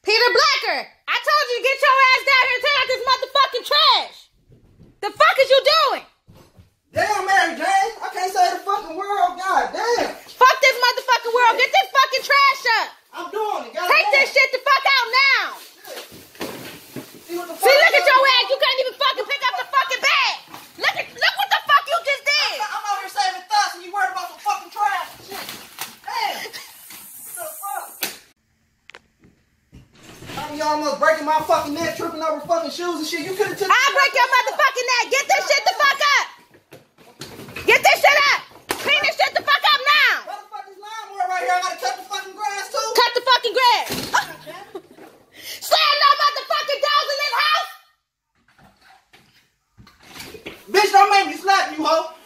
Peter Blacker, I told you to get your ass down here and take out this motherfucking trash. The fuck is you doing? Damn, Mary Jane. I can't say the fucking world. God damn. Fuck this motherfucking world. Get this fucking trash up. I'm doing it. God Take damn. this shit the fucking you almost breaking my fucking neck, tripping over fucking shoes and shit. You could have took. I'll break your motherfucking neck. Get this shit the fuck up. Get this shit up. Clean this shit the fuck up now. Motherfucking lawnmower right here. I gotta cut the fucking grass too. Cut the fucking grass. Slam no motherfucking dogs in this house. Bitch, don't make me slap you, hoe.